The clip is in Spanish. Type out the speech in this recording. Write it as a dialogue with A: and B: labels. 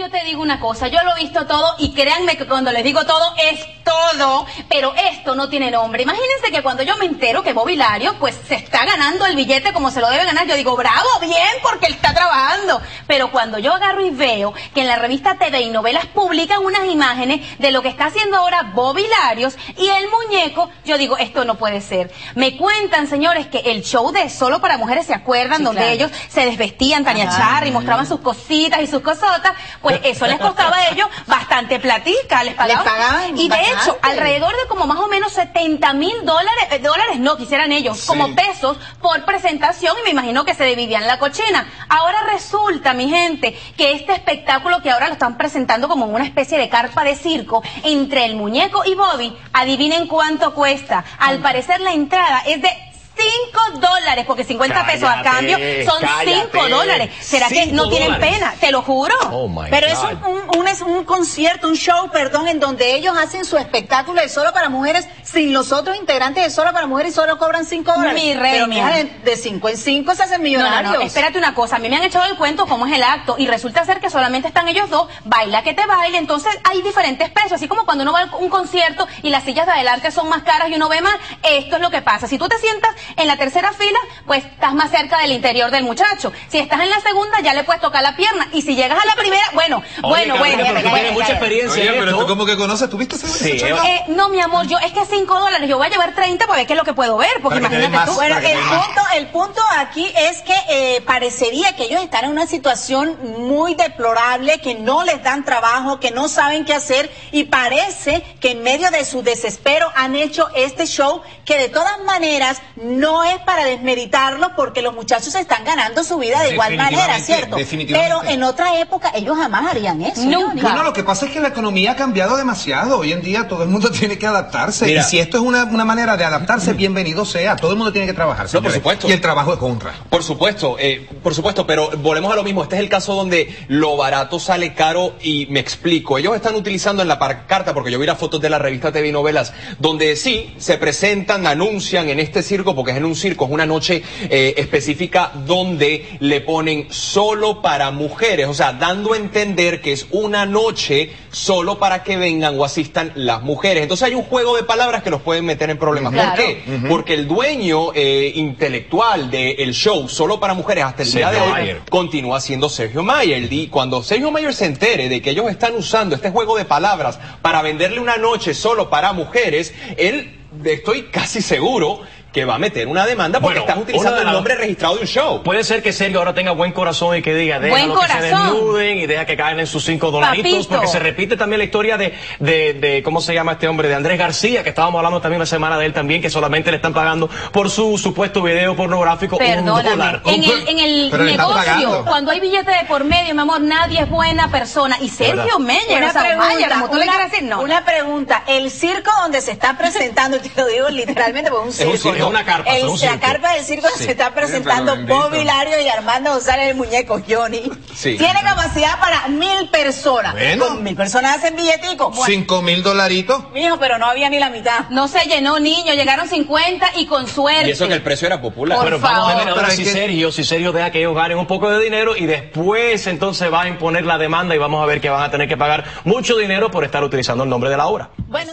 A: yo te digo una cosa, yo lo he visto todo y créanme que cuando les digo todo es todo, pero esto no tiene nombre. Imagínense que cuando yo me entero que Bobby Lario pues se está ganando el billete como se lo debe ganar, yo digo, bravo, bien, porque él está trabajando. Pero cuando yo agarro y veo que en la revista TV y Novelas publican unas imágenes de lo que está haciendo ahora Bobby Larios y el muñeco, yo digo, esto no puede ser. Me cuentan, señores, que el show de Solo para Mujeres, ¿se acuerdan? donde ellos se desvestían, Tania Charry, mostraban sus cositas y sus cosotas, pues eso les costaba a ellos bastante platica, les pagaban. y de hecho, alrededor de como más o menos 70 mil dólares, eh, dólares no, quisieran ellos, como pesos por presentación y me imagino que se dividían la cochina. Ahora resulta, mi gente, que este espectáculo que ahora lo están presentando como una especie de carpa de circo entre el muñeco y Bobby, adivinen cuánto cuesta. Al parecer la entrada es de 5 dólares, porque 50 pesos a cambio son 5 dólares. ¿Será que no tienen pena? Te lo juro.
B: Oh Pero es un, un, es un concierto, un show, perdón, en donde ellos hacen su espectáculo de solo para mujeres sin los otros integrantes de solo para mujeres y solo cobran 5 dólares.
A: Mi rey.
B: de 5 en 5 se hacen millonarios. No,
A: espérate una cosa, a mí me han echado el cuento cómo es el acto y resulta ser que solamente están ellos dos, baila que te baile, entonces hay diferentes precios, así como cuando uno va a un concierto y las sillas de adelante son más caras y uno ve más, esto es lo que pasa. Si tú te sientas en la tercera fila, pues estás más cerca del interior del muchacho. Si estás en la segunda, ya le puedes tocar la pierna. Y si llegas a la primera, bueno, bueno, bueno.
C: Pero mucha experiencia.
D: Oye, pero tú como que conoces, ¿tuviste ese,
A: sí, eh, No, mi amor, yo es que 5 dólares, yo voy a llevar 30 para ver qué es lo que puedo ver. Porque imagínate tú.
B: Bueno, el punto, el punto aquí es que eh, parecería que ellos están en una situación muy deplorable, que no les dan trabajo, que no saben qué hacer y parece que en medio de su desespero han hecho este show que de todas maneras no es para desmeritarlo porque los muchachos están ganando su vida de igual manera, ¿cierto? Pero en otra época ellos jamás harían eso.
D: Nunca. Bueno, lo que pasa es que la economía ha cambiado demasiado. Hoy en día todo el mundo tiene que adaptarse. Y si esto es una, manera de adaptarse, bienvenido sea. Todo el mundo tiene que trabajar.
C: No, por supuesto.
D: Y el trabajo es contra.
C: Por supuesto, eh, por supuesto, pero volvemos a lo mismo. Este es el caso donde lo barato sale caro y me explico. Ellos están utilizando en la carta, porque yo vi las fotos de la revista TV Novelas, donde sí se presentan, anuncian en este circo, porque es en un circo, es una noche eh, específica donde le ponen solo para mujeres, o sea, dando a entender que es una noche solo para que vengan o asistan las mujeres. Entonces hay un juego de palabras que los pueden meter en problemas. ¿Por qué? Porque el dueño eh, intelectual del show solo para mujeres hasta el día de hoy continúa siendo Sergio Mayer. Y cuando Sergio Mayer se entere de que ellos están usando este juego de palabras para venderle una noche solo para mujeres, él estoy casi seguro que va a meter una demanda porque estás utilizando el nombre registrado de un show.
E: Puede ser que Sergio ahora tenga buen corazón y que diga, deja que se desnuden y deja que caigan en sus cinco dolaritos, porque se repite también la historia de, de, de, ¿cómo se llama este hombre? De Andrés García, que estábamos hablando también la semana de él también, que solamente le están pagando por su supuesto video pornográfico un dólar.
A: En el, en el negocio, cuando hay billetes de por medio, mi amor, nadie es buena persona. Y Sergio Meyer,
B: una pregunta, como tú le quieres decir, no. Una pregunta, el circo donde se está presentando, te lo digo literalmente, porque es un circo
E: una carpa.
B: El, la carpa del circo se está presentando Bobby Lario y Armando González, el muñeco Johnny. Tiene capacidad para mil personas. Con mil personas hacen billeticos.
D: Cinco mil dolaritos.
B: Mijo, pero no había ni la mitad.
A: No se llenó, niño. Llegaron 50 y con suerte.
C: Y eso que el precio era popular.
E: Por pero favor. vamos a ver si Sergio, si Sergio deja que ellos ganen un poco de dinero y después entonces va a imponer la demanda y vamos a ver que van a tener que pagar mucho dinero por estar utilizando el nombre de la obra. Bueno.